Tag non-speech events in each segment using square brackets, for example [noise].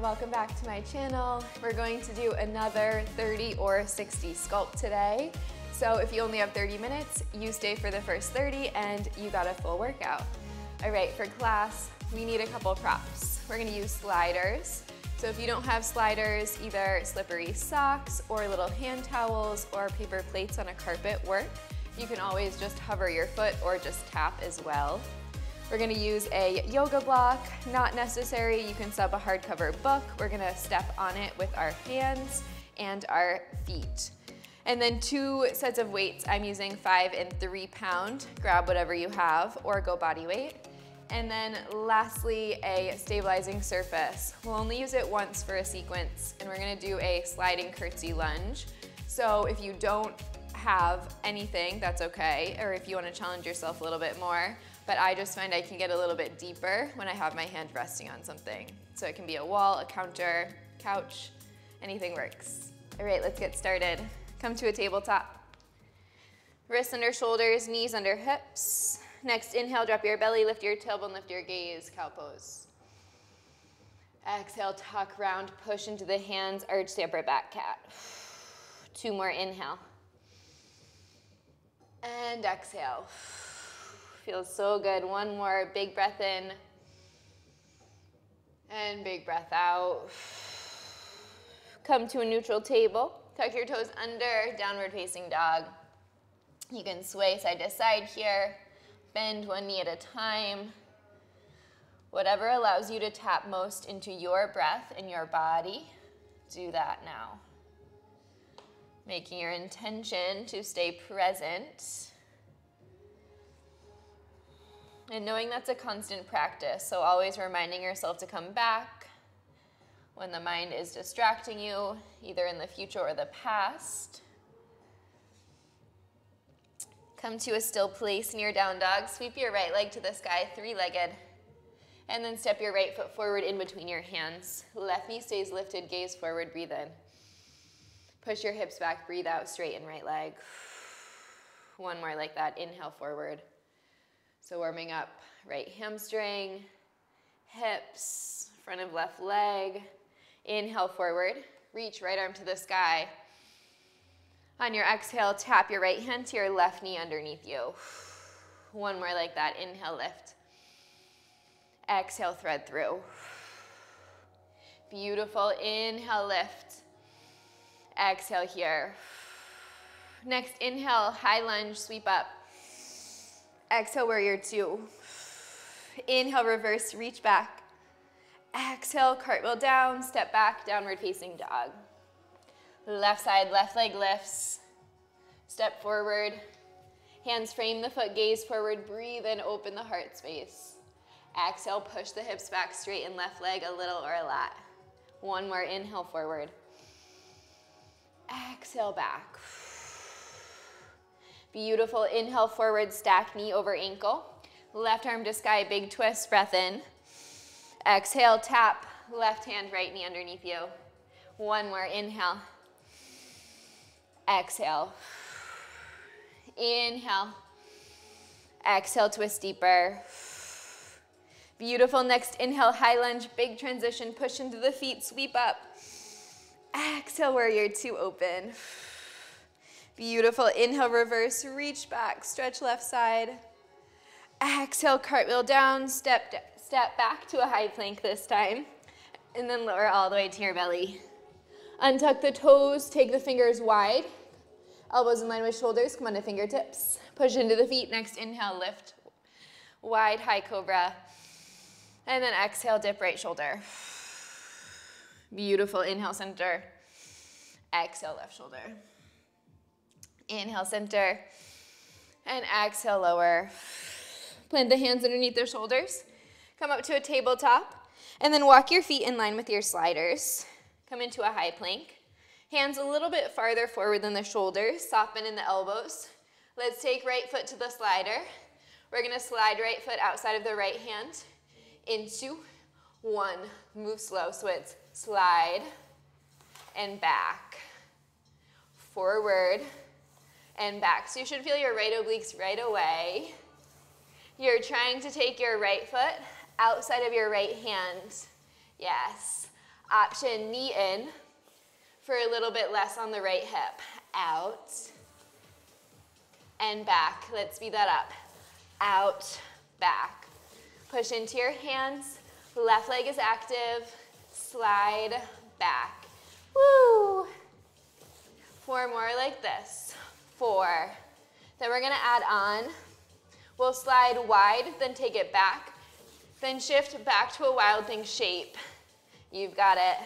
welcome back to my channel. We're going to do another 30 or 60 sculpt today. So if you only have 30 minutes, you stay for the first 30 and you got a full workout. All right, for class, we need a couple props. We're gonna use sliders. So if you don't have sliders, either slippery socks or little hand towels or paper plates on a carpet work. You can always just hover your foot or just tap as well. We're gonna use a yoga block, not necessary. You can sub a hardcover book. We're gonna step on it with our hands and our feet. And then two sets of weights. I'm using five and three pound. Grab whatever you have or go body weight. And then lastly, a stabilizing surface. We'll only use it once for a sequence and we're gonna do a sliding curtsy lunge. So if you don't have anything, that's okay. Or if you wanna challenge yourself a little bit more, but I just find I can get a little bit deeper when I have my hand resting on something. So it can be a wall, a counter, couch, anything works. All right, let's get started. Come to a tabletop. Wrists under shoulders, knees under hips. Next, inhale, drop your belly, lift your tailbone, lift your gaze, cow pose. Exhale, tuck round, push into the hands, arch separate back cat. Two more, inhale. And exhale. Feels so good. One more, big breath in. And big breath out. Come to a neutral table. Tuck your toes under, downward facing dog. You can sway side to side here. Bend one knee at a time. Whatever allows you to tap most into your breath and your body, do that now. Making your intention to stay present and knowing that's a constant practice, so always reminding yourself to come back when the mind is distracting you, either in the future or the past. Come to a still place near down dog. Sweep your right leg to the sky, three-legged. And then step your right foot forward in between your hands. Left knee stays lifted, gaze forward, breathe in. Push your hips back, breathe out, straighten right leg. [sighs] One more like that, inhale forward. So warming up right hamstring, hips, front of left leg. Inhale forward, reach right arm to the sky. On your exhale, tap your right hand to your left knee underneath you. [sighs] One more like that, inhale, lift. Exhale, thread through. [sighs] Beautiful, inhale, lift. Exhale here. [sighs] Next, inhale, high lunge, sweep up. Exhale, warrior two. Inhale, reverse, reach back. Exhale, cartwheel down, step back, downward facing dog. Left side, left leg lifts. Step forward. Hands frame the foot, gaze forward, breathe and open the heart space. Exhale, push the hips back, straighten left leg a little or a lot. One more, inhale forward. Exhale back. Beautiful, inhale forward, stack knee over ankle. Left arm to sky, big twist, breath in. Exhale, tap, left hand, right knee underneath you. One more, inhale. Exhale. Inhale. Exhale, twist deeper. Beautiful, next inhale, high lunge, big transition, push into the feet, sweep up. Exhale, warrior two, open. Beautiful. Inhale, reverse, reach back, stretch left side. Exhale, cartwheel down, step, step back to a high plank this time. And then lower all the way to your belly. Untuck the toes, take the fingers wide. Elbows in line with shoulders, come on to fingertips. Push into the feet, next inhale, lift. Wide, high cobra. And then exhale, dip right shoulder. Beautiful, inhale, center. Exhale, left shoulder. Inhale, center. And exhale, lower. Plant the hands underneath their shoulders. Come up to a tabletop. And then walk your feet in line with your sliders. Come into a high plank. Hands a little bit farther forward than the shoulders. Soften in the elbows. Let's take right foot to the slider. We're gonna slide right foot outside of the right hand. Into one. Move slow. So it's slide and back. Forward and back. So you should feel your right obliques right away. You're trying to take your right foot outside of your right hand. Yes. Option knee in for a little bit less on the right hip. Out and back. Let's speed that up. Out, back. Push into your hands. Left leg is active. Slide back. Woo! Four more like this. Four. Then we're gonna add on. We'll slide wide, then take it back. Then shift back to a wild thing shape. You've got it.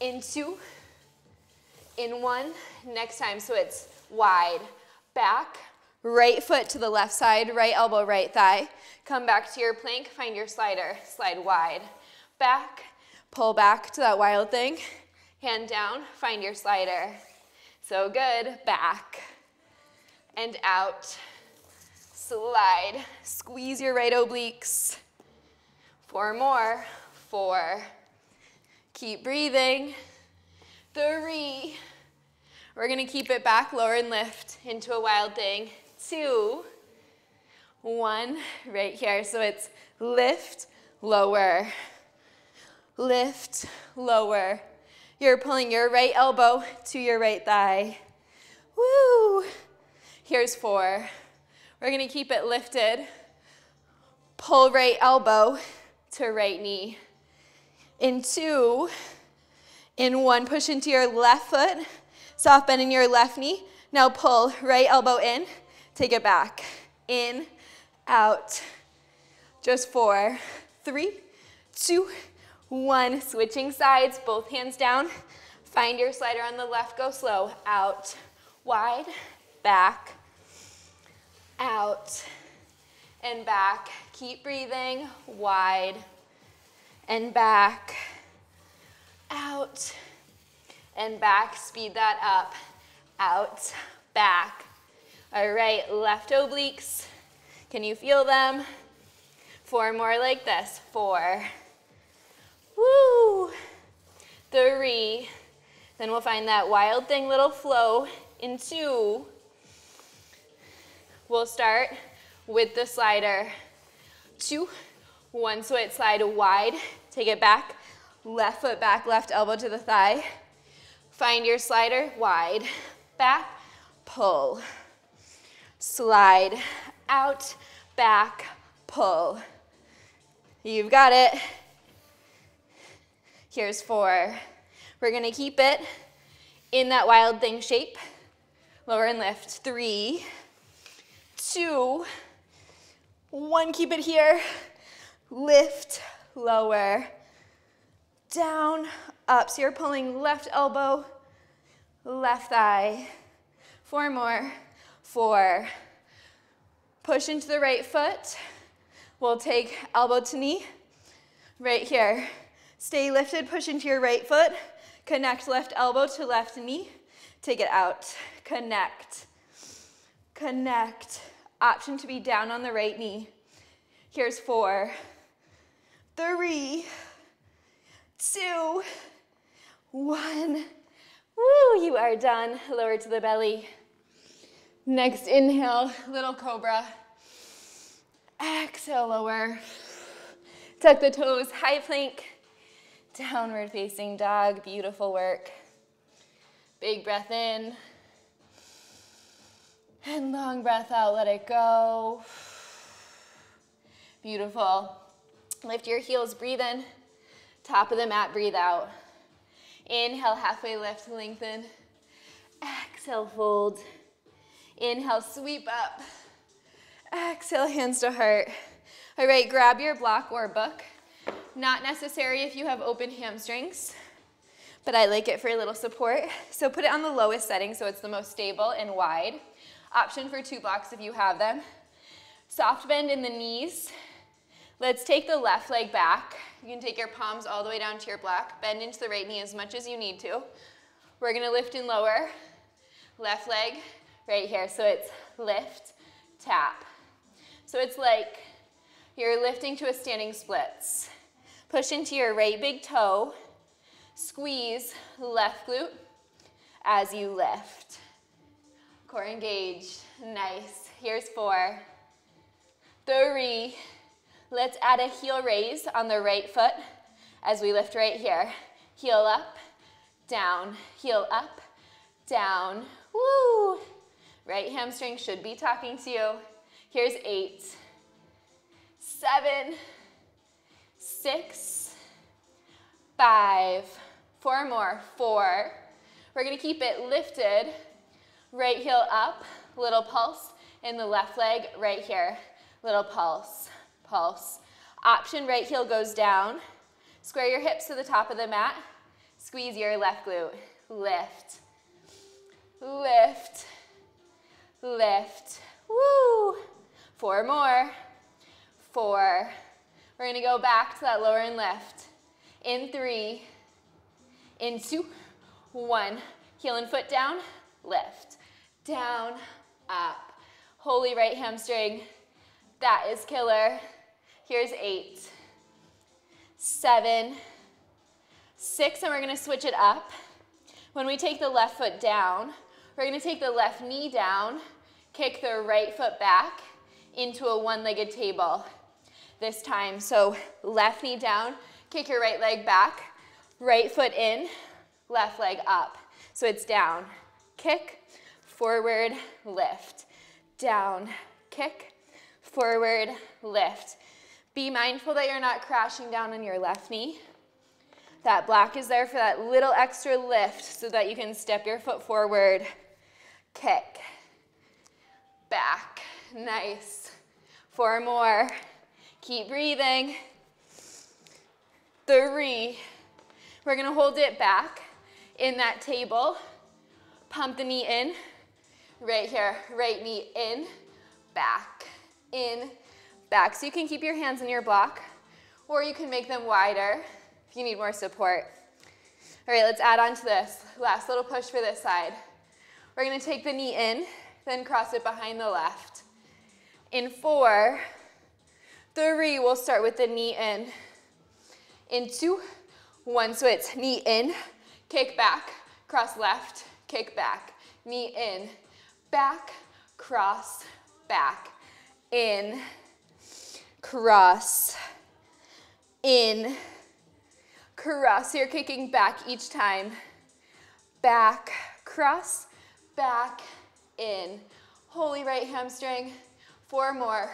In two, in one, next time. So it's wide, back, right foot to the left side, right elbow, right thigh. Come back to your plank, find your slider, slide wide, back, pull back to that wild thing, hand down, find your slider. So good, back and out, slide, squeeze your right obliques. Four more, four, keep breathing, three, we're gonna keep it back, lower and lift into a wild thing. Two, one, right here. So it's lift, lower, lift, lower. You're pulling your right elbow to your right thigh. Woo! Here's four. We're gonna keep it lifted. Pull right elbow to right knee. In two, in one, push into your left foot, Soft bend in your left knee. Now pull right elbow in, take it back. In, out. Just four, three, two, one. Switching sides, both hands down. Find your slider on the left, go slow. Out, wide, back, out, and back. Keep breathing, wide, and back, out, and back. Speed that up, out, back. All right, left obliques. Can you feel them? Four more like this. Four. Woo. Three. Then we'll find that wild thing little flow in two. We'll start with the slider. Two, one switch, slide wide, take it back, left foot back, left elbow to the thigh, Find your slider wide, back, pull. Slide out, back, pull. You've got it. Here's four. We're gonna keep it in that wild thing shape. Lower and lift. Three, two, one. Keep it here. Lift, lower, down, up. So you're pulling left elbow, left thigh. Four more. Four. Push into the right foot. We'll take elbow to knee. Right here. Stay lifted, push into your right foot. Connect left elbow to left knee. Take it out. Connect. Connect. Option to be down on the right knee. Here's four, three, two, one. Woo, you are done. Lower to the belly. Next inhale, little cobra. Exhale, lower. Tuck the toes, high plank. Downward facing dog, beautiful work. Big breath in. And long breath out, let it go. Beautiful. Lift your heels, breathe in. Top of the mat, breathe out. Inhale, halfway lift, lengthen. Exhale, fold. Inhale, sweep up. Exhale, hands to heart. All right, grab your block or book. Not necessary if you have open hamstrings, but I like it for a little support. So put it on the lowest setting so it's the most stable and wide. Option for two blocks if you have them. Soft bend in the knees. Let's take the left leg back. You can take your palms all the way down to your block. Bend into the right knee as much as you need to. We're gonna lift and lower. Left leg right here. So it's lift, tap. So it's like you're lifting to a standing splits. Push into your right big toe. Squeeze left glute as you lift. Core engaged. Nice. Here's four, three, Let's add a heel raise on the right foot as we lift right here. Heel up, down, heel up, down, woo. Right hamstring should be talking to you. Here's eight, seven, six, five, four more, four. We're gonna keep it lifted, right heel up, little pulse in the left leg right here. Little pulse, pulse. Option right heel goes down. Square your hips to the top of the mat. Squeeze your left glute. Lift, lift, lift. Woo! Four more. Four. We're gonna go back to that lower and lift. In three, in two, one. Heel and foot down, lift. Down, up. Holy right hamstring. That is killer. Here's eight, seven, six, and we're gonna switch it up. When we take the left foot down, we're gonna take the left knee down, kick the right foot back into a one-legged table this time. So left knee down, kick your right leg back, right foot in, left leg up. So it's down, kick, forward, lift, down, kick, forward, lift. Be mindful that you're not crashing down on your left knee. That block is there for that little extra lift so that you can step your foot forward, kick, back, nice. Four more, keep breathing. Three, we're gonna hold it back in that table. Pump the knee in, right here, right knee in, back, in, back. So you can keep your hands in your block, or you can make them wider if you need more support. All right, let's add on to this. Last little push for this side. We're gonna take the knee in, then cross it behind the left. In four, three, we'll start with the knee in. In two, one, so it's knee in, kick back, cross left, kick back, knee in, back, cross, back, in, cross, in, cross. So you're kicking back each time. Back, cross, back, in. Holy right hamstring. Four more.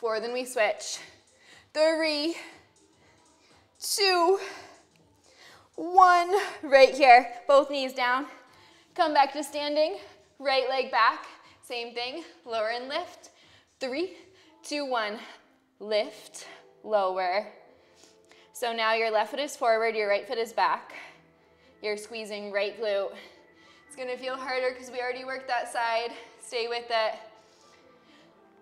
Four, then we switch. Three, two, one. Right here, both knees down. Come back to standing. Right leg back, same thing, lower and lift. Three, two, one, lift, lower. So now your left foot is forward, your right foot is back. You're squeezing right glute. It's gonna feel harder because we already worked that side. Stay with it.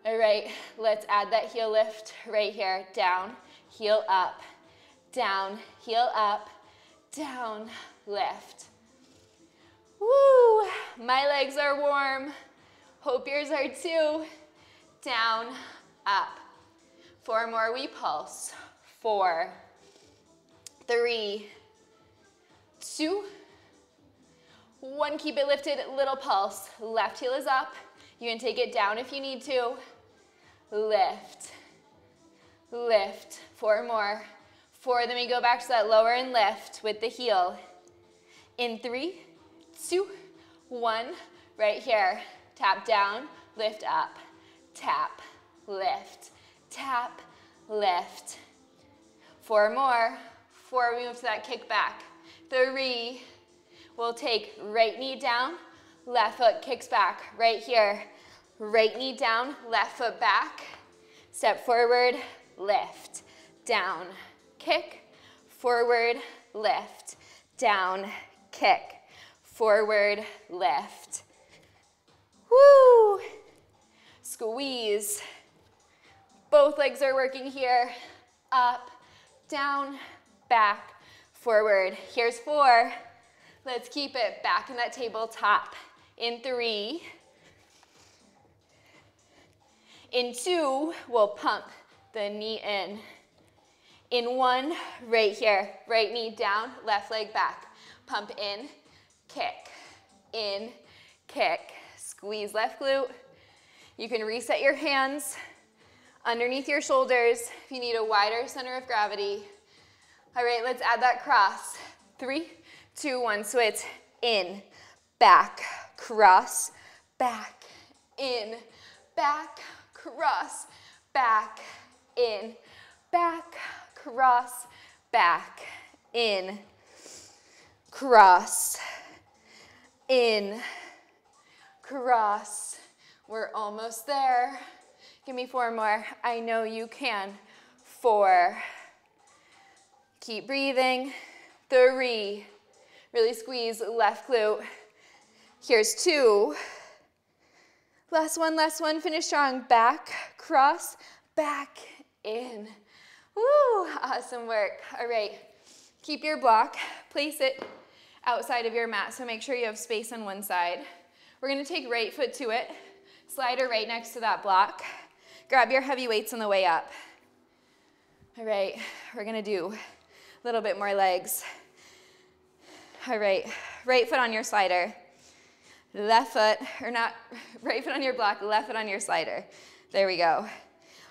All right, let's add that heel lift right here. Down, heel up, down, heel up, down, lift. Woo! My legs are warm. Hope yours are too. Down, up. Four more, we pulse. Four, three, two, one. Keep it lifted, little pulse. Left heel is up. You can take it down if you need to. Lift, lift. Four more. Four, then we go back to that lower and lift with the heel. In three, two, one, right here. Tap down, lift up, tap, lift, tap, lift. Four more. Four, we move to that kick back. Three, we'll take right knee down, left foot kicks back, right here. Right knee down, left foot back. Step forward, lift, down, kick, forward, lift, down, kick forward lift. Woo! Squeeze. Both legs are working here. Up, down, back, forward. Here's four. Let's keep it back in that tabletop. In three. In two, we'll pump the knee in. In one, right here, right knee down, left leg back. Pump in, kick, in, kick. Squeeze left glute. You can reset your hands underneath your shoulders if you need a wider center of gravity. All right, let's add that cross. Three, two, one, switch. In, back, cross, back, in, back, cross, back, in, back, cross, back, in, cross, in, cross. We're almost there. Give me four more. I know you can. Four. Keep breathing. Three. Really squeeze left glute. Here's two. Last one, last one. Finish strong. Back, cross, back, in. Woo, awesome work. All right, keep your block. Place it outside of your mat, so make sure you have space on one side. We're gonna take right foot to it. Slider right next to that block. Grab your heavy weights on the way up. All right, we're gonna do a little bit more legs. All right, right foot on your slider. Left foot, or not, [laughs] right foot on your block, left foot on your slider. There we go.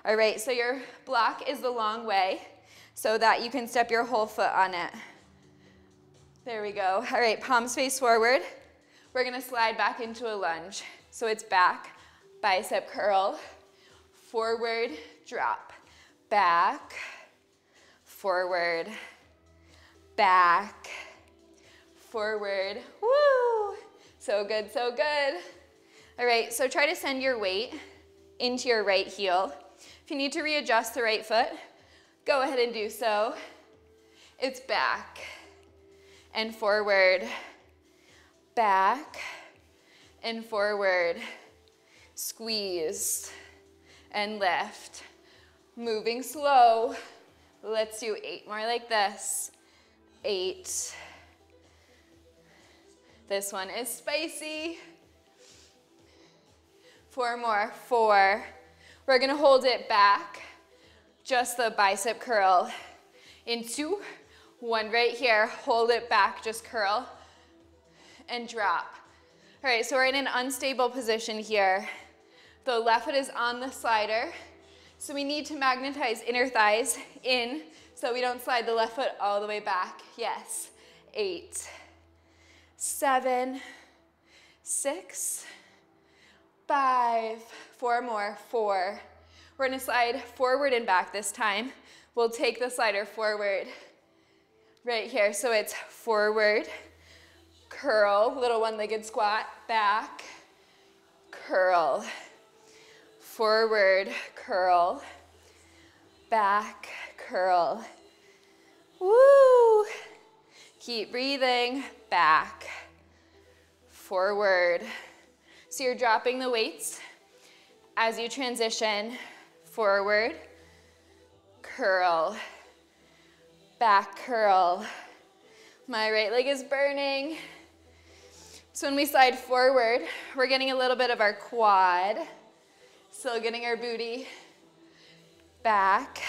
All right, so your block is the long way so that you can step your whole foot on it. There we go. All right, palms face forward. We're gonna slide back into a lunge. So it's back, bicep curl, forward, drop, back, forward, back, forward, woo! So good, so good. All right, so try to send your weight into your right heel. If you need to readjust the right foot, go ahead and do so. It's back and forward, back and forward, squeeze and lift. Moving slow. Let's do eight more like this. Eight. This one is spicy. Four more. Four. We're gonna hold it back. Just the bicep curl. In two. One right here. Hold it back. Just curl and drop. All right, so we're in an unstable position here. The left foot is on the slider. So we need to magnetize inner thighs in so we don't slide the left foot all the way back. Yes. Eight, seven, six, five, four more, four. We're gonna slide forward and back this time. We'll take the slider forward right here. So it's forward, curl, little one-legged squat, back, curl, forward, curl, back, curl. Woo! Keep breathing, back, forward. So you're dropping the weights as you transition forward, curl, back curl. My right leg is burning. So when we slide forward, we're getting a little bit of our quad. Still getting our booty back,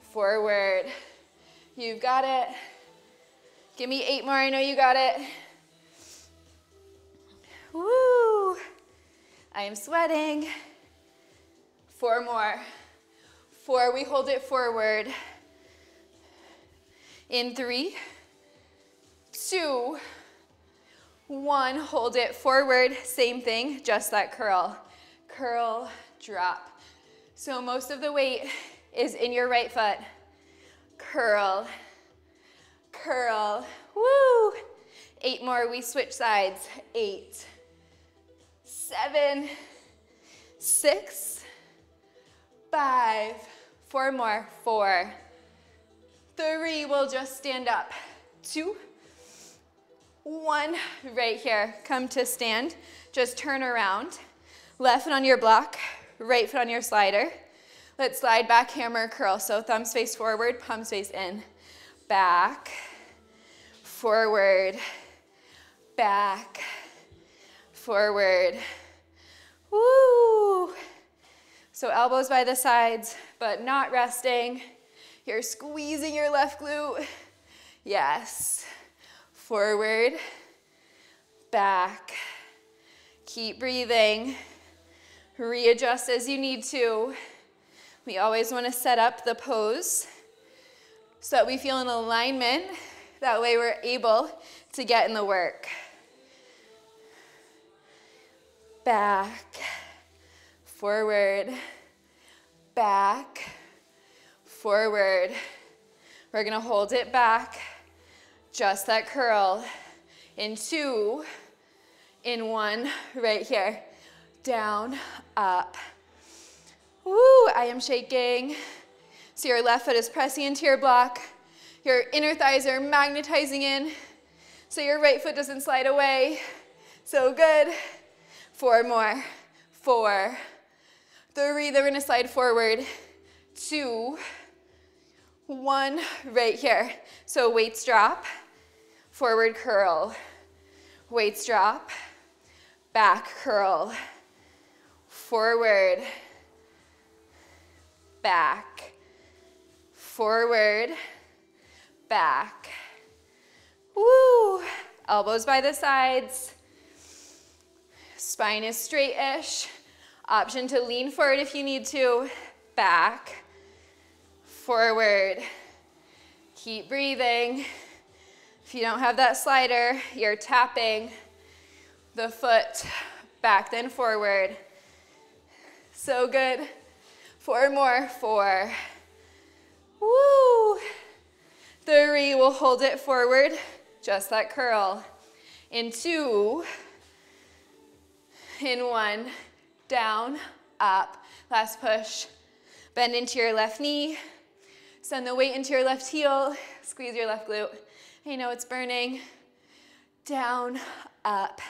forward. You've got it. Give me eight more, I know you got it. Woo! I am sweating. Four more. Four, we hold it forward. In three, two, one, hold it forward, same thing, just that curl. Curl, drop. So most of the weight is in your right foot. Curl, curl, woo. Eight more, we switch sides. Eight, seven, six, five, four more, four, three, we'll just stand up. Two, one, right here. Come to stand. Just turn around. Left foot on your block, right foot on your slider. Let's slide back, hammer, curl. So thumbs face forward, palms face in. Back, forward, back, forward. Woo! So elbows by the sides, but not resting. You're squeezing your left glute. Yes forward, back. Keep breathing. Readjust as you need to. We always want to set up the pose so that we feel in alignment. That way we're able to get in the work. Back, forward, back, forward. We're gonna hold it back, just that curl. In two, in one, right here. Down, up. Woo, I am shaking. So your left foot is pressing into your block. Your inner thighs are magnetizing in so your right foot doesn't slide away. So good. Four more. Four. Three, they're gonna slide forward. Two. One, right here. So weights drop, forward curl. Weights drop, back curl. Forward, back, forward, back. Woo! Elbows by the sides. Spine is straight-ish. Option to lean forward if you need to. Back, forward. Keep breathing. If you don't have that slider, you're tapping the foot back then forward. So good. Four more, four. Woo! Three, we'll hold it forward, just that curl. In two, in one, down, up. Last push. Bend into your left knee. Send the weight into your left heel. Squeeze your left glute. I know it's burning. Down, up.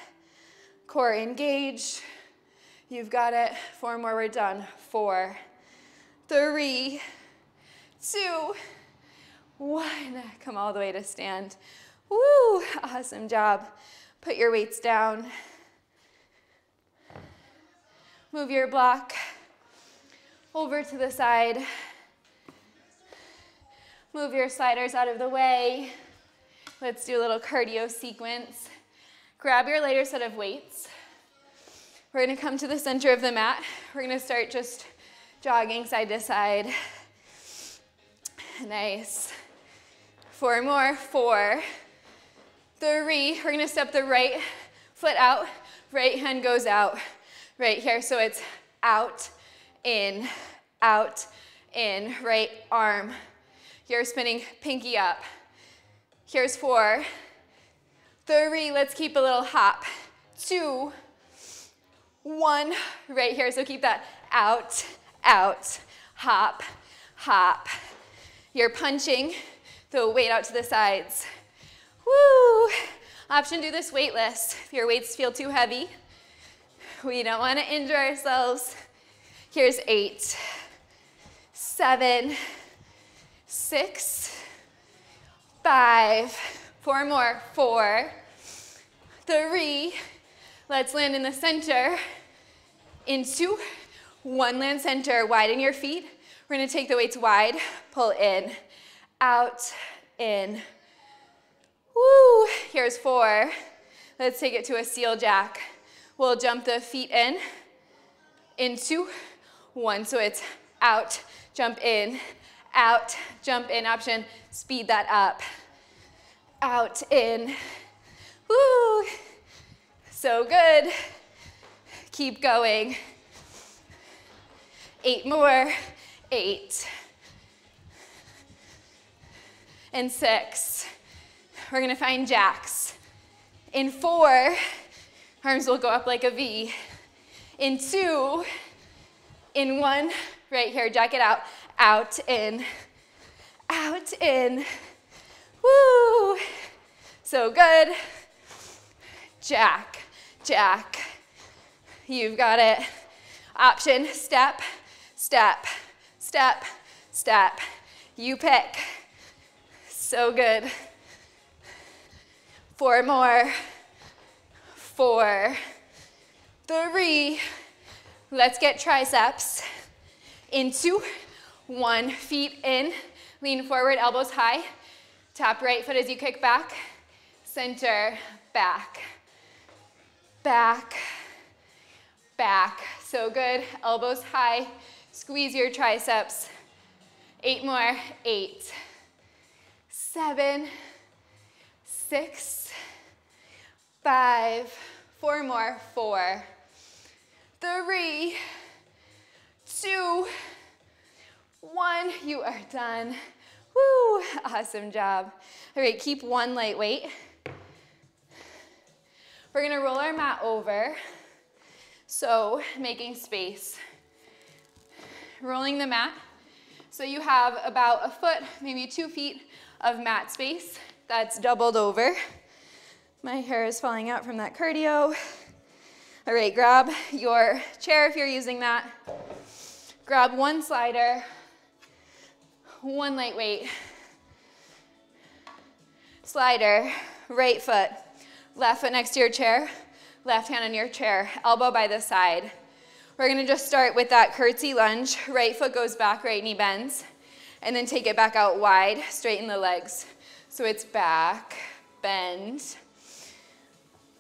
Core engaged. You've got it. Four more, we're done. Four, three, two, one. Come all the way to stand. Woo, awesome job. Put your weights down. Move your block over to the side. Move your sliders out of the way. Let's do a little cardio sequence. Grab your lighter set of weights. We're gonna come to the center of the mat. We're gonna start just jogging side to side. Nice. Four more, four, three. We're gonna step the right foot out, right hand goes out, right here. So it's out, in, out, in, right arm. You're spinning pinky up. Here's four, three, let's keep a little hop. Two, one, right here. So keep that out, out, hop, hop. You're punching the weight out to the sides. Woo! Option do this weightless. If your weights feel too heavy, we don't want to injure ourselves. Here's eight, seven, six, five, four more, four, three, let's land in the center, into one land center, widen your feet. We're gonna take the weights wide, pull in, out, in. Woo, here's four. Let's take it to a seal jack. We'll jump the feet in, into one. So it's out, jump in, out, jump in option. Speed that up. Out, in. Woo, so good. Keep going. Eight more, eight. And six. We're gonna find jacks. In four, arms will go up like a V. In two, in one, right here, jack it out, out, in, out, in. Woo! So good. Jack, jack. You've got it. Option, step, step, step, step. You pick. So good. Four more. Four, three. Let's get triceps. Into one, feet in, lean forward, elbows high. Tap right foot as you kick back. Center, back, back, back. So good, elbows high. Squeeze your triceps. Eight more, eight, seven, six, five, four more, four, three, two, one. You are done. Woo, awesome job. All right, keep one light weight. We're gonna roll our mat over. So making space. Rolling the mat. So you have about a foot, maybe two feet of mat space that's doubled over. My hair is falling out from that cardio. All right, grab your chair if you're using that. Grab one slider, one lightweight. Slider, right foot, left foot next to your chair, left hand on your chair, elbow by the side. We're gonna just start with that curtsy lunge. Right foot goes back, right knee bends, and then take it back out wide, straighten the legs. So it's back, bend,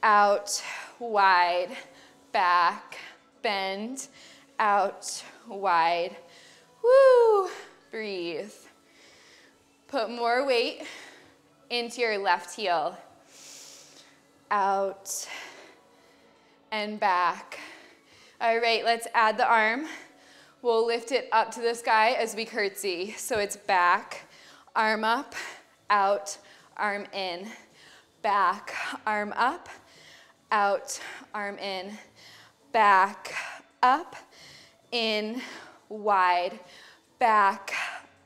out, wide, back, bend, out, wide. Woo, breathe. Put more weight into your left heel. Out and back. All right, let's add the arm. We'll lift it up to the sky as we curtsy. So it's back, arm up, out, arm in. Back, arm up, out, arm in. Back, up, in, wide. Back,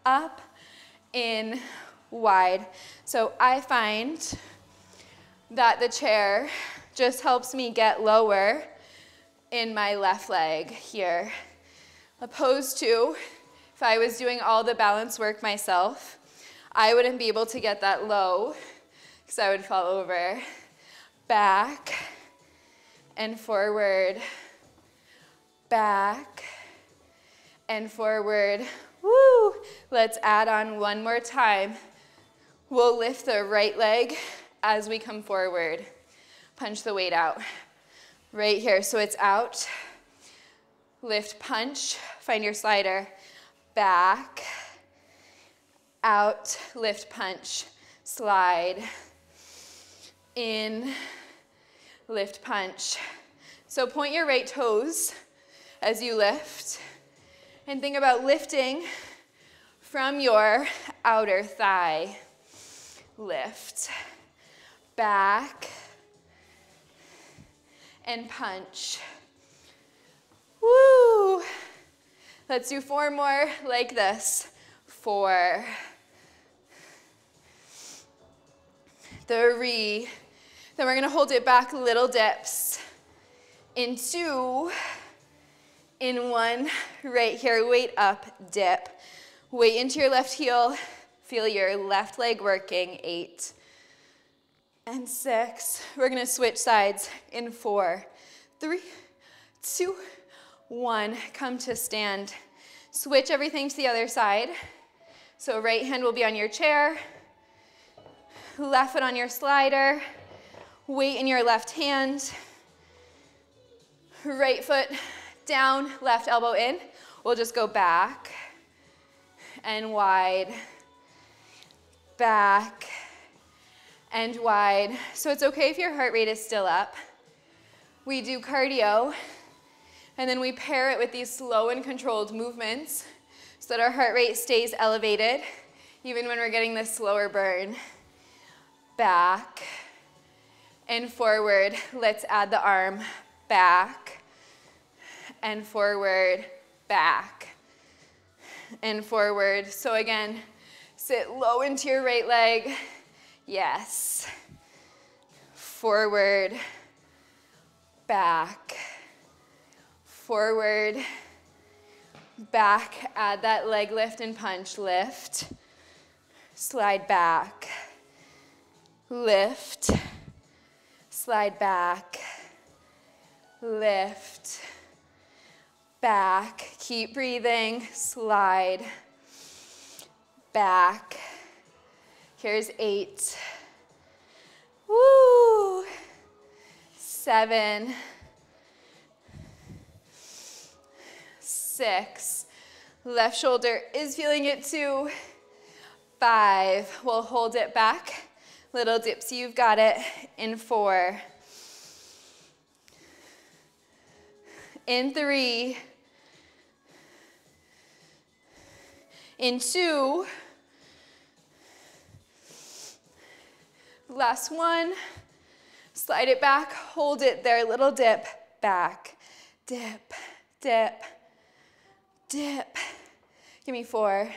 up, in, wide. So I find that the chair just helps me get lower in my left leg here. Opposed to if I was doing all the balance work myself, I wouldn't be able to get that low because I would fall over. Back and forward, back and forward. Woo! Let's add on one more time. We'll lift the right leg as we come forward. Punch the weight out. Right here, so it's out. Lift, punch, find your slider. Back, out, lift, punch, slide. In, lift, punch. So point your right toes as you lift. And think about lifting from your outer thigh. Lift, back, and punch. Woo! Let's do four more like this. Four, three, then we're gonna hold it back, little dips. In two, in one, right here, weight up, dip. Weight into your left heel, feel your left leg working, eight. And six, we're gonna switch sides in four, three, two, one. Come to stand. Switch everything to the other side. So right hand will be on your chair, left foot on your slider, weight in your left hand, right foot down, left elbow in. We'll just go back and wide, back and wide. So it's okay if your heart rate is still up. We do cardio, and then we pair it with these slow and controlled movements so that our heart rate stays elevated even when we're getting this slower burn. Back and forward. Let's add the arm back and forward, back, and forward. So again, sit low into your right leg. Yes. Forward, back, forward, back. Add that leg lift and punch. Lift, slide back, lift, slide back, lift, back. Keep breathing, slide, back. Here's eight. Woo! Seven. Six. Left shoulder is feeling it too. five. We'll hold it back. Little dips, you've got it. In four. In three. In two. Last one. Slide it back, hold it there, little dip, back, dip, dip, dip. Give me four,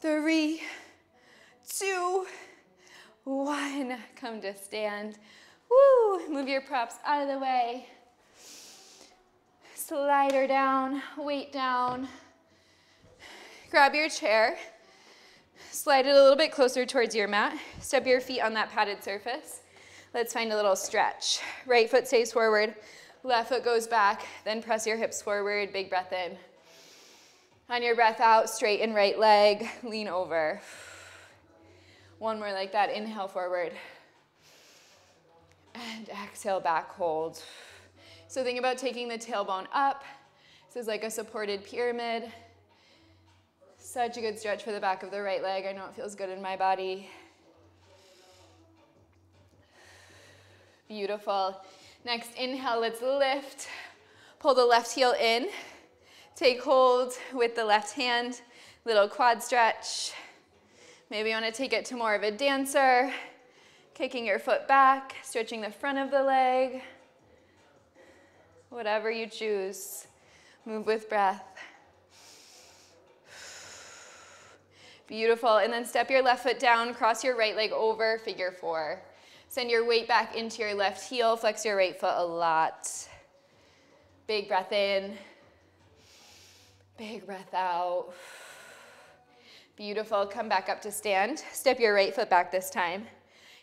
three, two, one. Come to stand. Woo, move your props out of the way. Slider down, weight down. Grab your chair. Slide it a little bit closer towards your mat. Step your feet on that padded surface. Let's find a little stretch. Right foot stays forward, left foot goes back, then press your hips forward, big breath in. On your breath out, straighten right leg, lean over. One more like that, inhale forward. And exhale back, hold. So think about taking the tailbone up. This is like a supported pyramid. Such a good stretch for the back of the right leg. I know it feels good in my body. Beautiful. Next inhale, let's lift. Pull the left heel in. Take hold with the left hand. Little quad stretch. Maybe you want to take it to more of a dancer. Kicking your foot back, stretching the front of the leg. Whatever you choose. Move with breath. Beautiful. And then step your left foot down, cross your right leg over, figure four. Send your weight back into your left heel. Flex your right foot a lot. Big breath in. Big breath out. Beautiful. Come back up to stand. Step your right foot back this time.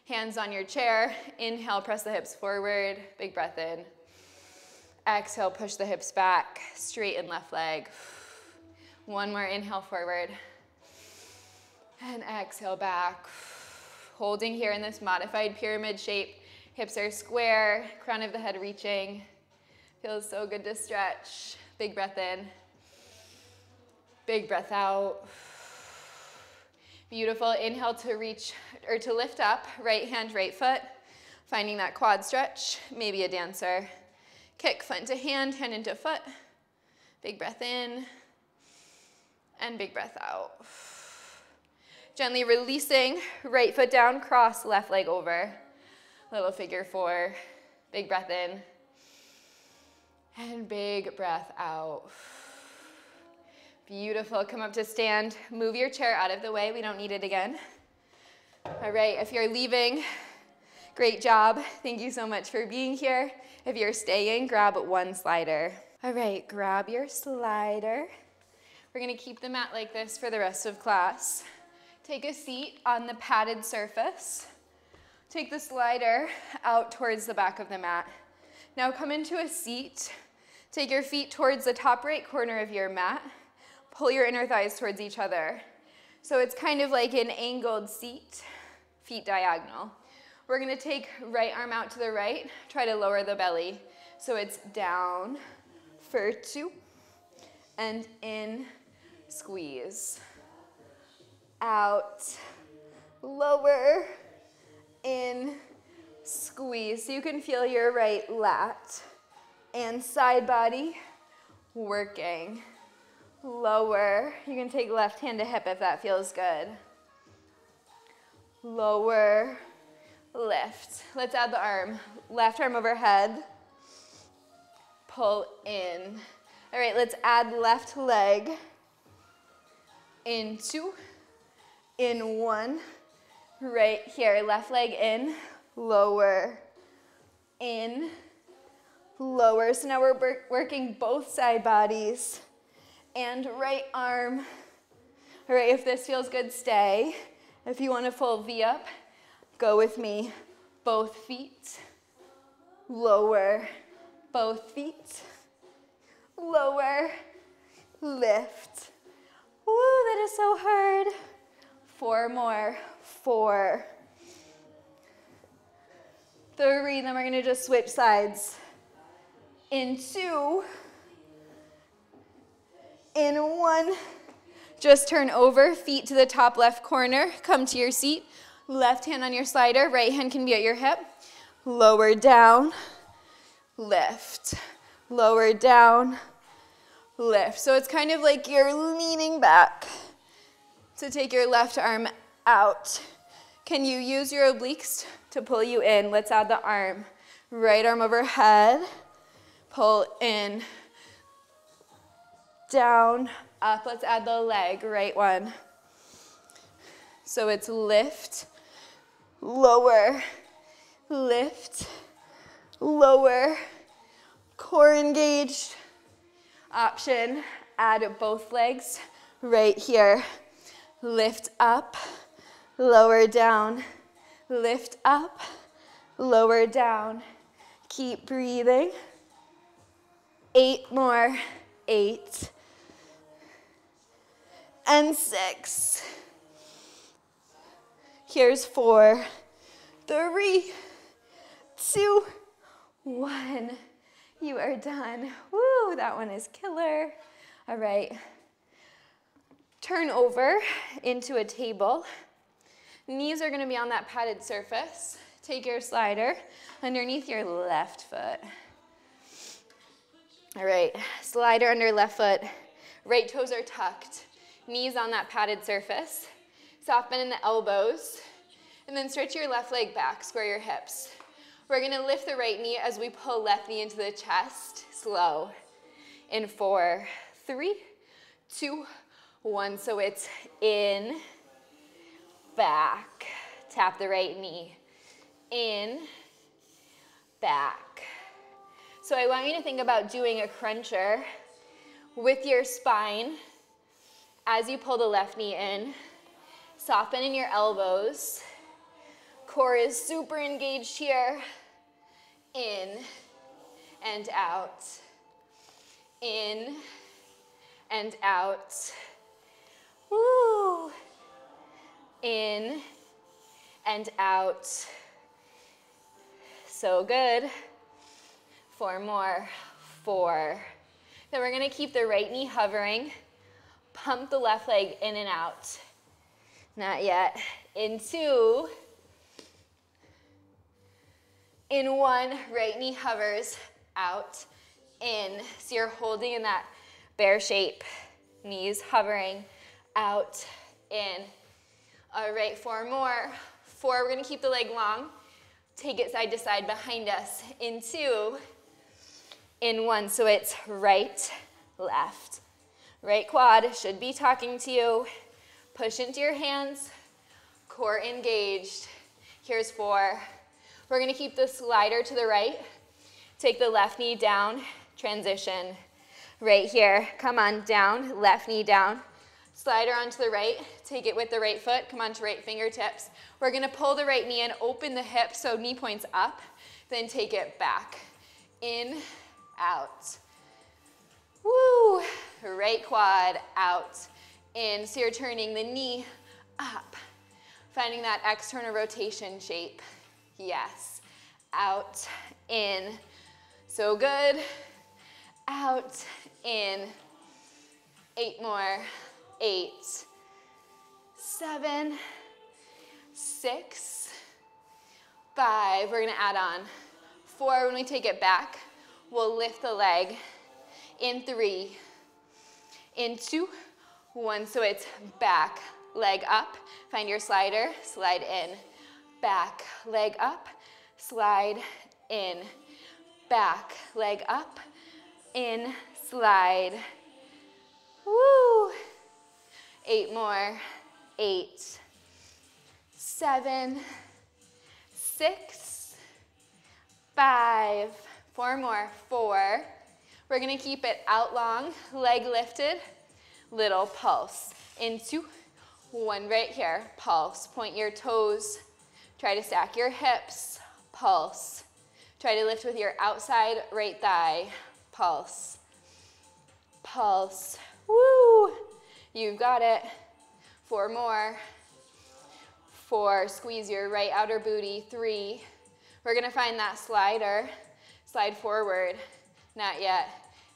Hands on your chair. Inhale, press the hips forward. Big breath in. Exhale, push the hips back. Straighten left leg. One more inhale forward. And exhale back. Holding here in this modified pyramid shape. Hips are square, crown of the head reaching. Feels so good to stretch. Big breath in. Big breath out. [sighs] Beautiful. Inhale to reach or to lift up. Right hand, right foot. Finding that quad stretch. Maybe a dancer. Kick foot into hand, hand into foot. Big breath in. And big breath out. [sighs] Gently releasing, right foot down, cross left leg over. Little figure four. Big breath in. And big breath out. [sighs] Beautiful. Come up to stand. Move your chair out of the way. We don't need it again. All right, if you're leaving, great job. Thank you so much for being here. If you're staying, grab one slider. All right, grab your slider. We're gonna keep the mat like this for the rest of class. Take a seat on the padded surface. Take the slider out towards the back of the mat. Now come into a seat. Take your feet towards the top right corner of your mat. Pull your inner thighs towards each other. So it's kind of like an angled seat, feet diagonal. We're gonna take right arm out to the right, try to lower the belly. So it's down for two, and in, squeeze out, lower, in, squeeze. So you can feel your right lat and side body working. Lower, you can take left hand to hip if that feels good. Lower, lift. Let's add the arm. Left arm overhead, pull in. All right, let's add left leg In two. in one, right here, left leg in, lower, in, lower. So now we're working both side bodies and right arm. All right, if this feels good, stay. If you want a full V up, go with me. Both feet, lower, both feet, lower, lift. Woo, that is so hard. Four more. Four. Three. Then we're going to just switch sides. In two. In one. Just turn over, feet to the top left corner, come to your seat. Left hand on your slider, right hand can be at your hip. Lower down, lift. Lower down, lift. So it's kind of like you're leaning back to take your left arm out. Can you use your obliques to pull you in? Let's add the arm. Right arm overhead, pull in, down, up. Let's add the leg, right one. So it's lift, lower, lift, lower, core engaged. Option, add both legs right here. Lift up, lower down, lift up, lower down. Keep breathing. Eight more, eight, and six. Here's four, three, two, one. You are done. Woo, that one is killer. All right. Turn over into a table. Knees are gonna be on that padded surface. Take your slider underneath your left foot. All right, slider under left foot. Right toes are tucked. Knees on that padded surface. Soften in the elbows. And then stretch your left leg back, square your hips. We're gonna lift the right knee as we pull left knee into the chest, slow. In four, three, two, one. So it's in, back. Tap the right knee. In, back. So I want you to think about doing a cruncher with your spine as you pull the left knee in. Soften in your elbows. Core is super engaged here in and out, in and out. Woo! In and out. So good. Four more. Four. Then we're gonna keep the right knee hovering. Pump the left leg in and out. Not yet. In two. In one, right knee hovers out, in. So you're holding in that bear shape. Knees hovering out, in. All right, four more. Four, we're gonna keep the leg long. Take it side to side behind us. In two, in one. So it's right, left. Right quad should be talking to you. Push into your hands, core engaged. Here's four. We're gonna keep the slider to the right. Take the left knee down, transition. Right here, come on, down, left knee down. Slider onto the right, take it with the right foot, come onto right fingertips. We're gonna pull the right knee in, open the hip, so knee points up, then take it back. In, out. Woo, right quad, out, in. So you're turning the knee up, finding that external rotation shape. Yes. Out, in. So good. Out, in. Eight more. Eight, seven, six, five. We're gonna add on. Four, when we take it back, we'll lift the leg. In three, in two, one. So it's back, leg up. Find your slider, slide in back, leg up, slide, in, back, leg up, in, slide. Woo! Eight more, eight, seven, six, five, four more, four. We're gonna keep it out long, leg lifted, little pulse. Into one right here, pulse. Point your toes Try to stack your hips, pulse. Try to lift with your outside right thigh, pulse. Pulse, woo! You've got it. Four more. Four, squeeze your right outer booty. Three, we're gonna find that slider. Slide forward, not yet.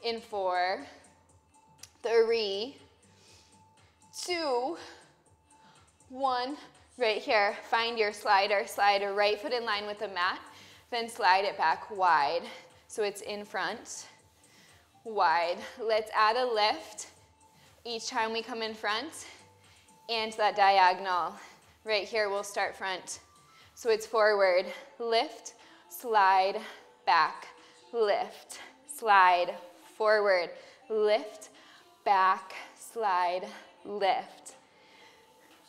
In four, three, two, one. Right here, find your slider. Slide a right foot in line with the mat, then slide it back wide. So it's in front, wide. Let's add a lift each time we come in front and that diagonal. Right here, we'll start front. So it's forward, lift, slide, back, lift, slide, forward, lift, back, slide, lift.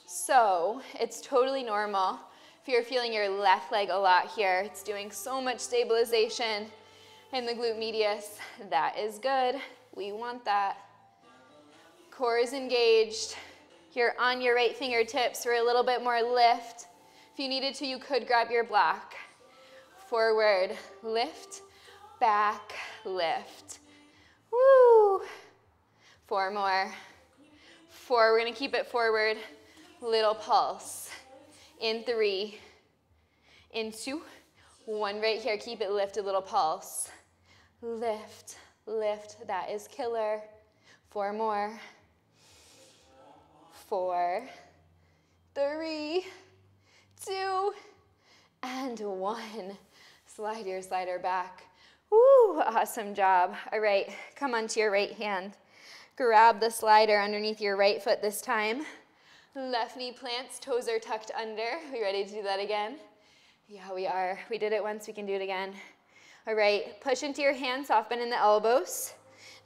So it's totally normal. If you're feeling your left leg a lot here, it's doing so much stabilization in the glute medius. That is good. We want that. Core is engaged. You're on your right fingertips for a little bit more lift. If you needed to, you could grab your block. Forward, lift, back, lift. Woo! Four more. Four, we're gonna keep it forward. Little pulse. In three, in two, one right here, keep it lifted, little pulse. Lift, lift, that is killer. Four more. Four, three, two, and one. Slide your slider back. Woo, awesome job. All right, come onto your right hand. Grab the slider underneath your right foot this time. Left knee plants, toes are tucked under. We ready to do that again? Yeah, we are. We did it once, we can do it again. All right, push into your hands, soft bend in the elbows.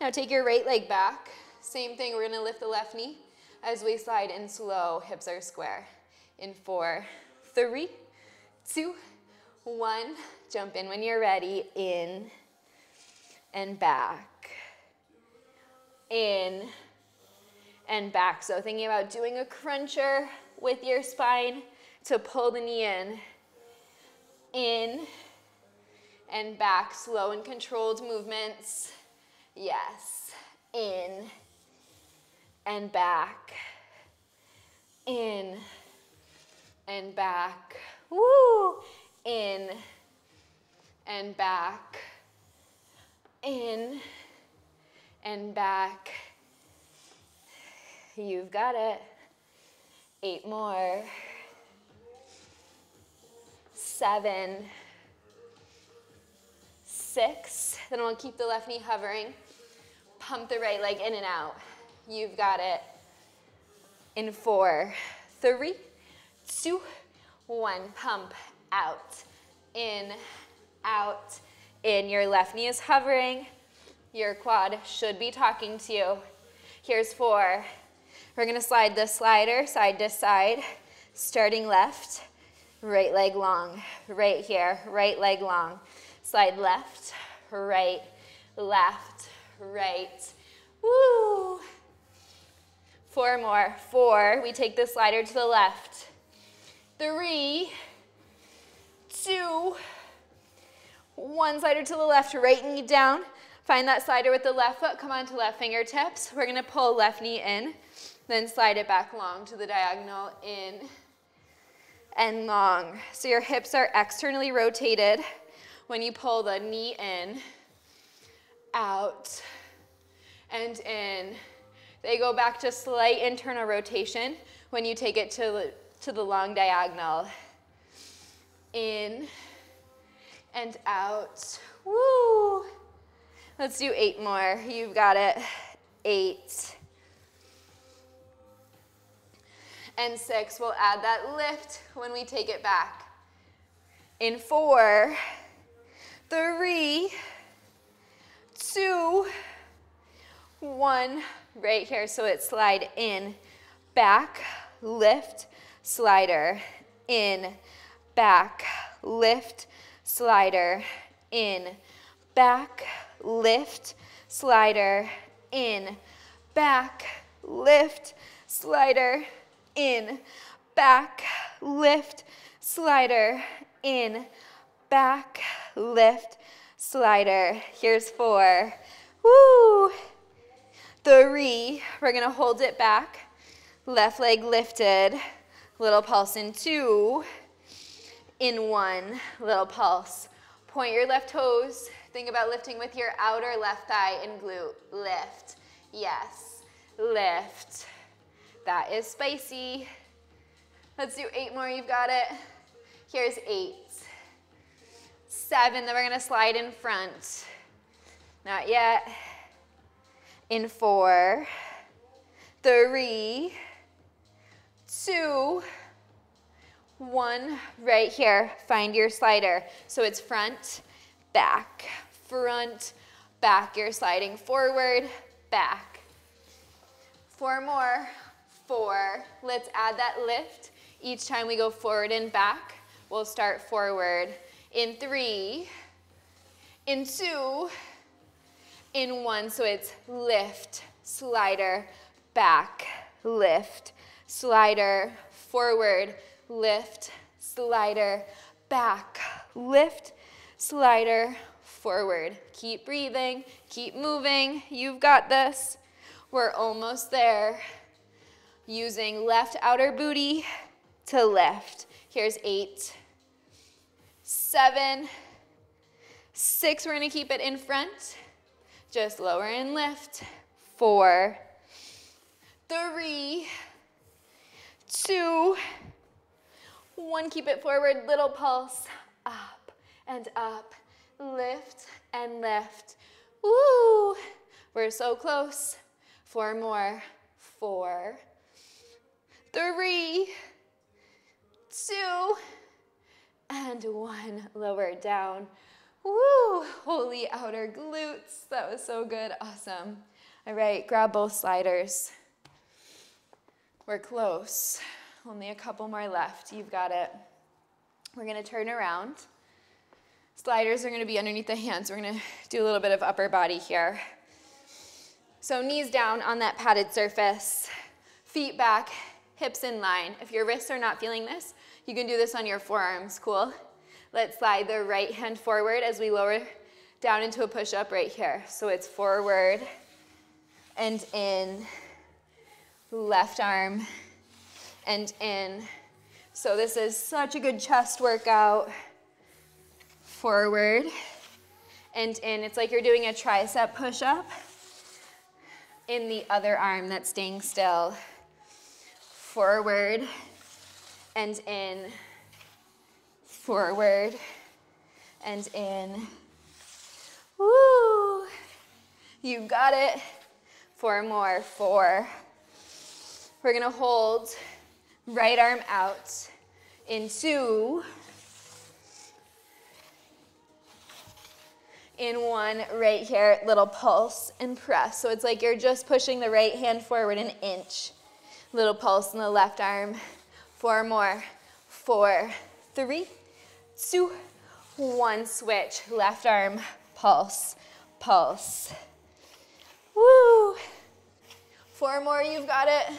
Now take your right leg back. Same thing, we're gonna lift the left knee as we slide in slow, hips are square. In four, three, two, one. Jump in when you're ready, in and back. In and back. So thinking about doing a cruncher with your spine to pull the knee in. In and back, slow and controlled movements. Yes, in and back, in and back, woo, in and back, in and back. You've got it. Eight more. Seven. Six. Then we'll keep the left knee hovering. Pump the right leg in and out. You've got it. In four, three, two, one. Pump out, in, out, in. Your left knee is hovering. Your quad should be talking to you. Here's four, we're gonna slide the slider side to side, starting left, right leg long, right here, right leg long. Slide left, right, left, right. Woo! Four more. Four, we take the slider to the left. Three, two, one slider to the left, right knee down. Find that slider with the left foot, come on to left fingertips. We're gonna pull left knee in. Then slide it back long to the diagonal, in and long. So your hips are externally rotated when you pull the knee in, out, and in. They go back to slight internal rotation when you take it to to the long diagonal. In and out. Woo! Let's do eight more. You've got it. Eight and six. We'll add that lift when we take it back. In four, three, two, one, right here. So it slide in, back, lift, slider, in, back, lift, slider, in, back, lift, slider, in, back, lift, slider, in, back, lift, slider, in, back, lift, slider. Here's four. Woo! Three, we're gonna hold it back. Left leg lifted, little pulse in two, in one, little pulse. Point your left toes. Think about lifting with your outer left thigh and glute. Lift. Yes. Lift. That is spicy. Let's do eight more, you've got it. Here's eight. Seven, then we're gonna slide in front. Not yet. In four, three, two, one. Right here, find your slider. So it's front, back, front, back. You're sliding forward, back. Four more, four. Let's add that lift. Each time we go forward and back, we'll start forward. In three, in two, in one. So it's lift, slider, back, lift, slider, forward, lift, slider, back, lift, slider, forward. Keep breathing, keep moving. You've got this. We're almost there. Using left outer booty to lift. Here's eight, seven, six. We're gonna keep it in front. Just lower and lift. Four, three, two, one. Keep it forward. Little pulse. Up and up. Lift and lift. Woo! We're so close. Four more. Four, three, two, and one. Lower down. Woo! Holy outer glutes. That was so good. Awesome. All right, grab both sliders. We're close. Only a couple more left. You've got it. We're going to turn around. Sliders are going to be underneath the hands. We're going to do a little bit of upper body here. So knees down on that padded surface, feet back, hips in line. If your wrists are not feeling this, you can do this on your forearms. Cool? Let's slide the right hand forward as we lower down into a push-up right here. So it's forward and in, left arm and in. So this is such a good chest workout. Forward and in. It's like you're doing a tricep push-up in the other arm that's staying still. Forward and in forward and in. Woo! You got it. Four more, four. We're gonna hold right arm out in two, in one right here, little pulse and press. So it's like you're just pushing the right hand forward an inch. Little pulse in the left arm. Four more, four, three, two, one, switch, left arm, pulse, pulse. Woo. Four more, you've got it.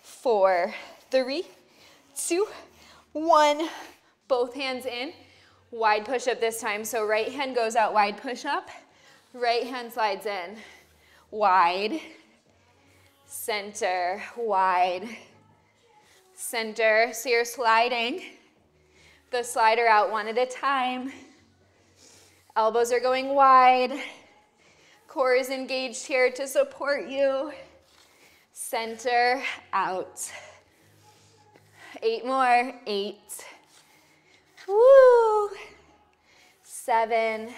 Four, three, two, one. Both hands in. Wide push up this time. So right hand goes out, wide push up. Right hand slides in. Wide, center, wide, center. So you're sliding the slider out one at a time. Elbows are going wide. Core is engaged here to support you. Center out. Eight more. Eight. Woo. Seven.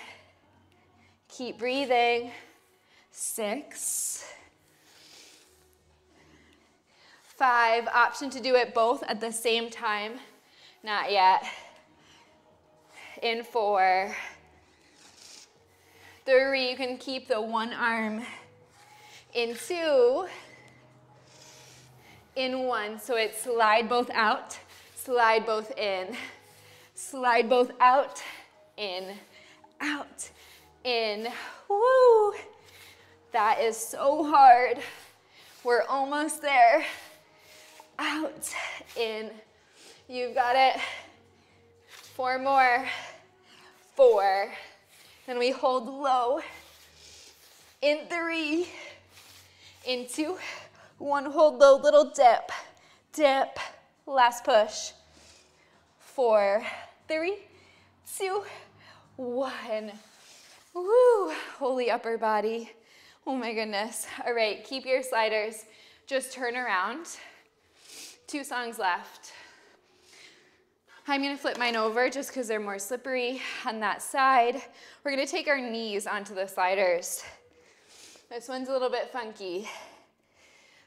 Keep breathing. Six. Five. Option to do it both at the same time. Not yet in four, three, you can keep the one arm in two, in one. So it's slide both out, slide both in, slide both out, in, out, in. Woo! That is so hard. We're almost there. Out, in. You've got it. Four more four. Then we hold low. In three, in two, one, hold low, little dip, dip, last push. Four, three, two, one. Woo, holy upper body. Oh my goodness. All right, keep your sliders Just turn around. Two songs left. I'm gonna flip mine over just because they're more slippery on that side. We're gonna take our knees onto the sliders. This one's a little bit funky.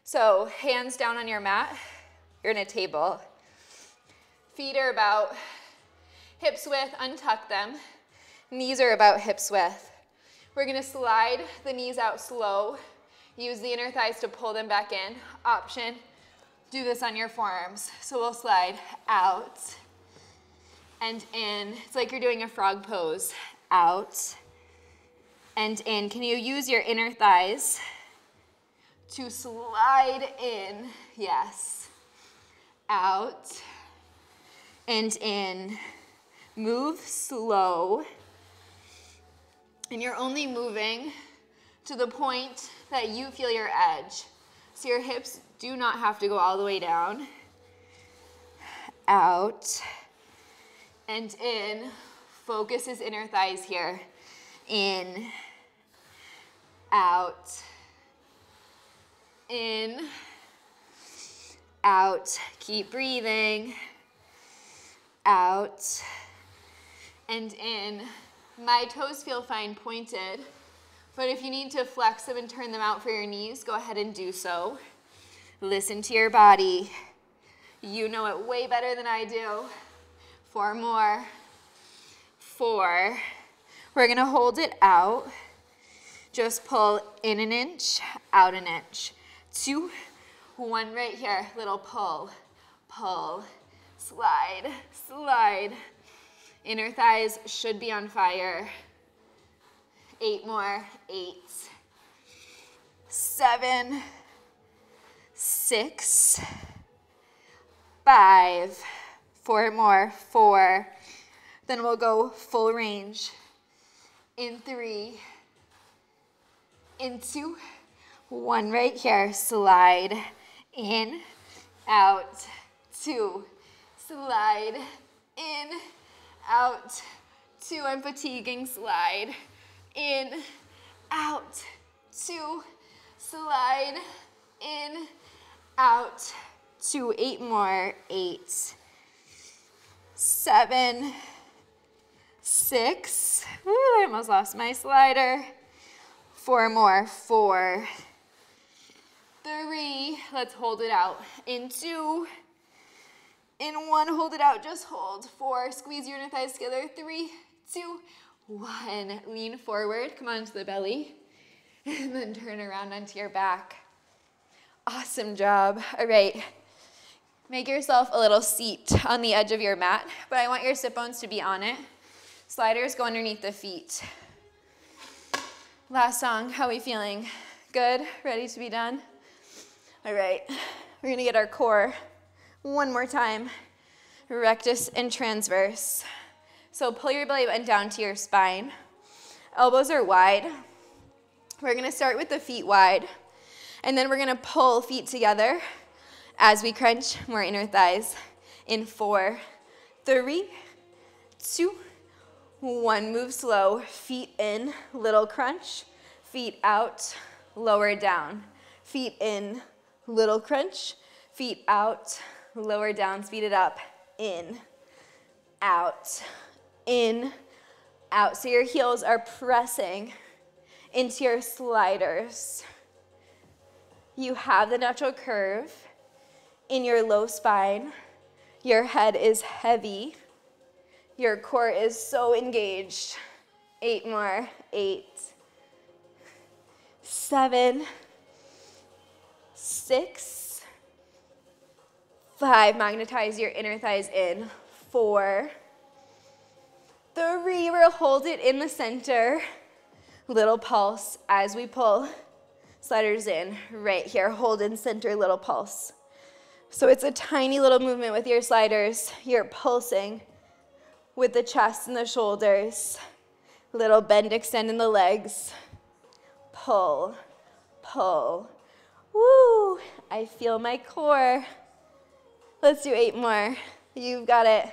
So hands down on your mat, you're in a table. Feet are about hips width, untuck them. Knees are about hips width. We're gonna slide the knees out slow. Use the inner thighs to pull them back in. Option, do this on your forearms. So we'll slide out, and in. It's like you're doing a frog pose. Out and in. Can you use your inner thighs to slide in? Yes. Out and in. Move slow. And you're only moving to the point that you feel your edge. So your hips do not have to go all the way down. Out and in. Focus his inner thighs here. In, out, in, out. Keep breathing. Out and in. My toes feel fine pointed, but if you need to flex them and turn them out for your knees, go ahead and do so. Listen to your body. You know it way better than I do. Four more. Four. We're gonna hold it out. Just pull in an inch, out an inch. Two, one right here, little pull, pull, slide, slide. Inner thighs should be on fire. Eight more, eight, seven, six, five, Four more, four. Then we'll go full range. In three, in two, one right here, slide in, out, two, slide in, out, two, I'm fatiguing, slide in, out, two, slide in, out, two, eight more, eight, seven, six, Ooh, I almost lost my slider. Four more, four, three, let's hold it out. In two, in one, hold it out, just hold. Four, squeeze your inner thighs together. Three, two, one. Lean forward, come onto the belly, and then turn around onto your back. Awesome job. All right. Make yourself a little seat on the edge of your mat, but I want your sit bones to be on it. Sliders go underneath the feet. Last song, how are we feeling? Good? Ready to be done? All right, we're gonna get our core one more time. Rectus and transverse. So pull your belly button down to your spine. Elbows are wide. We're gonna start with the feet wide, and then we're gonna pull feet together as we crunch more inner thighs in four, three, two, one. Move slow, feet in, little crunch, feet out, lower down, feet in, little crunch, feet out, lower down, speed it up, in, out, in, out. So your heels are pressing into your sliders. You have the natural curve in your low spine. Your head is heavy. Your core is so engaged. Eight more. Eight, seven, six, five. Magnetize your inner thighs in. Four, three. We'll hold it in the center. Little pulse as we pull sliders in right here. Hold in center, little pulse. So it's a tiny little movement with your sliders. You're pulsing with the chest and the shoulders. Little bend, extend in the legs. Pull, pull. Woo! I feel my core. Let's do eight more. You've got it.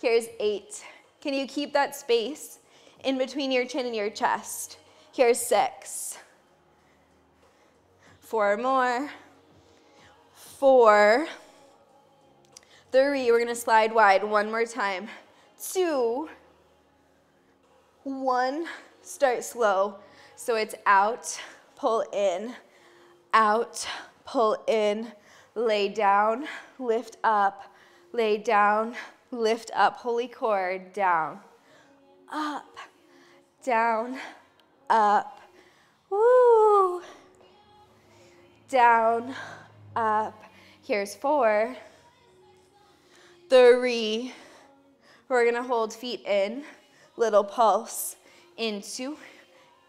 Here's eight. Can you keep that space in between your chin and your chest? Here's six. Four more four, three, we're gonna slide wide one more time, two, one, start slow. So it's out, pull in, out, pull in, lay down, lift up, lay down, lift up, holy core, down, up, down, up, woo, down, up. Here's four, three, we're gonna hold feet in, little pulse, into,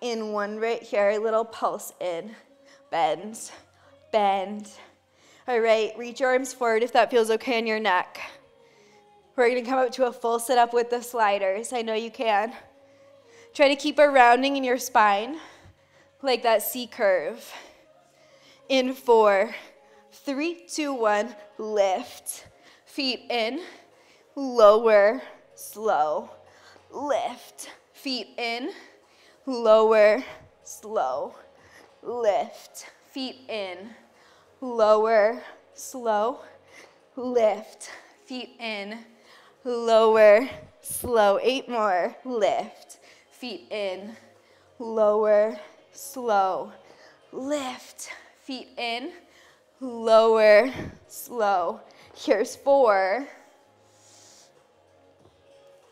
in one right here, little pulse in, bend, bend. All right, reach your arms forward if that feels okay on your neck. We're gonna come up to a full sit up with the sliders. I know you can. Try to keep a rounding in your spine, like that C curve. In four, three, two, one, lift. Feet in, lower, slow, lift. Feet in, lower, slow, lift. Feet in, lower, slow, lift. Feet in, lower, slow. Eight more, lift. Feet in, lower, slow, lift. Feet in, lower, slow. Here's four.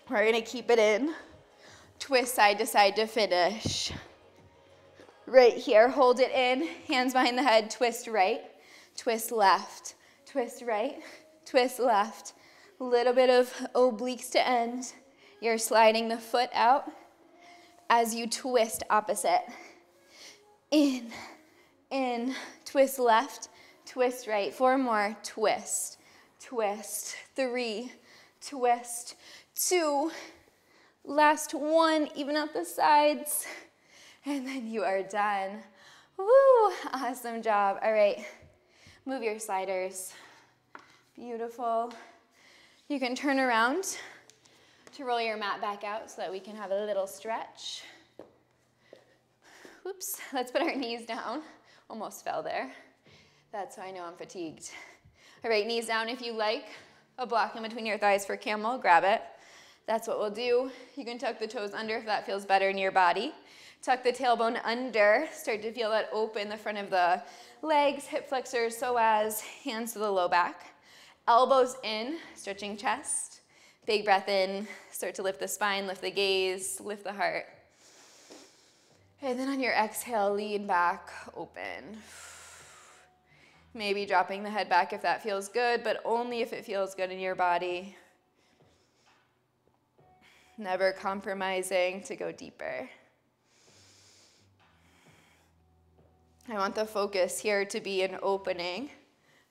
We're gonna keep it in. Twist side to side to finish. Right here, hold it in, hands behind the head, twist right, twist left, twist right, twist left. A little bit of obliques to end. You're sliding the foot out as you twist opposite. In, in, twist left, twist right. Four more, twist, twist. Three, twist, two. Last one, even out the sides. And then you are done. Woo, awesome job. All right, move your sliders. Beautiful. You can turn around to roll your mat back out so that we can have a little stretch. Oops, let's put our knees down. Almost fell there. That's how I know I'm fatigued. All right, knees down if you like. A block in between your thighs for camel, grab it. That's what we'll do. You can tuck the toes under if that feels better in your body. Tuck the tailbone under. Start to feel that open the front of the legs, hip flexors, psoas, hands to the low back. Elbows in, stretching chest. Big breath in, start to lift the spine, lift the gaze, lift the heart. And then on your exhale, lean back, open. Maybe dropping the head back if that feels good, but only if it feels good in your body. Never compromising to go deeper. I want the focus here to be an opening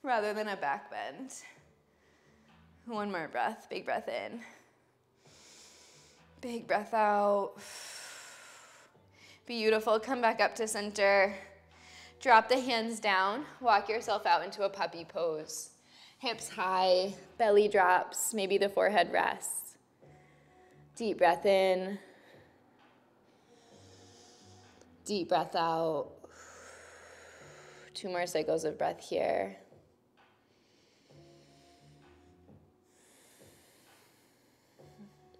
rather than a back bend. One more breath, big breath in. Big breath out. Beautiful, come back up to center. Drop the hands down, walk yourself out into a puppy pose. Hips high, belly drops, maybe the forehead rests. Deep breath in. Deep breath out. Two more cycles of breath here.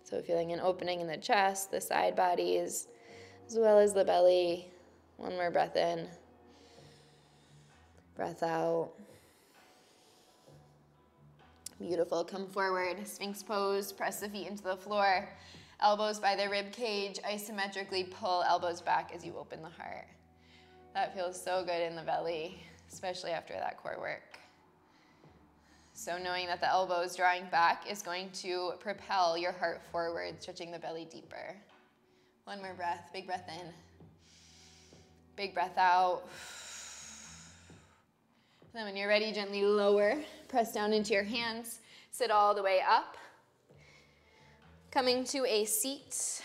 So feeling an opening in the chest, the side bodies, as well as the belly. One more breath in. Breath out. Beautiful. Come forward. Sphinx pose. Press the feet into the floor. Elbows by the rib cage. Isometrically pull elbows back as you open the heart. That feels so good in the belly, especially after that core work. So knowing that the elbows drawing back is going to propel your heart forward, stretching the belly deeper. One more breath, big breath in. Big breath out. And Then when you're ready, gently lower, press down into your hands, sit all the way up. Coming to a seat,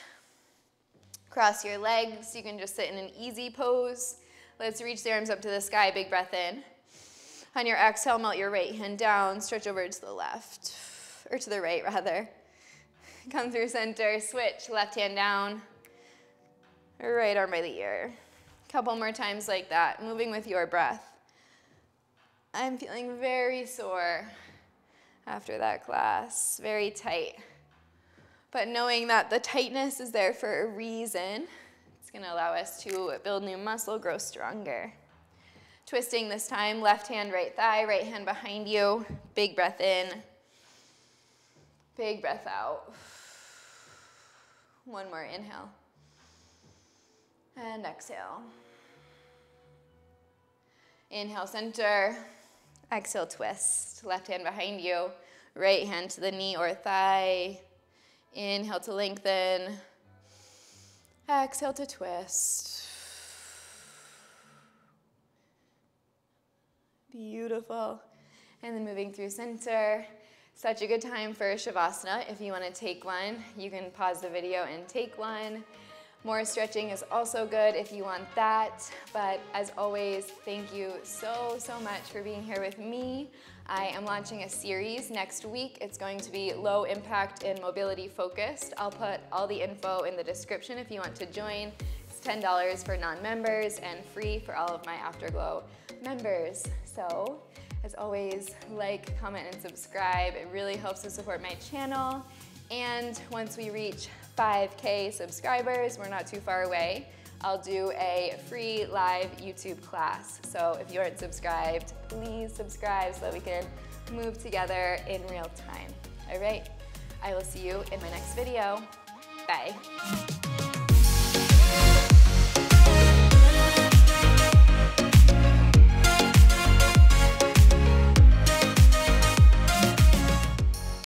cross your legs. You can just sit in an easy pose. Let's reach the arms up to the sky, big breath in. On your exhale, melt your right hand down, stretch over to the left, or to the right rather. Come through center, switch, left hand down, right arm by the ear. Couple more times like that, moving with your breath. I'm feeling very sore after that class, very tight. But knowing that the tightness is there for a reason, gonna allow us to build new muscle, grow stronger. Twisting this time, left hand, right thigh, right hand behind you. Big breath in, big breath out. One more inhale. And exhale. Inhale, center. Exhale, twist. Left hand behind you. Right hand to the knee or thigh. Inhale to lengthen. Exhale to twist. Beautiful. And then moving through center. Such a good time for Shavasana. If you want to take one, you can pause the video and take one. More stretching is also good if you want that. But as always, thank you so, so much for being here with me. I am launching a series next week. It's going to be low impact and mobility focused. I'll put all the info in the description if you want to join. It's $10 for non-members and free for all of my Afterglow members. So as always, like, comment, and subscribe. It really helps to support my channel. And once we reach 5K subscribers, we're not too far away, I'll do a free live YouTube class. So if you aren't subscribed, please subscribe so that we can move together in real time. All right, I will see you in my next video. Bye.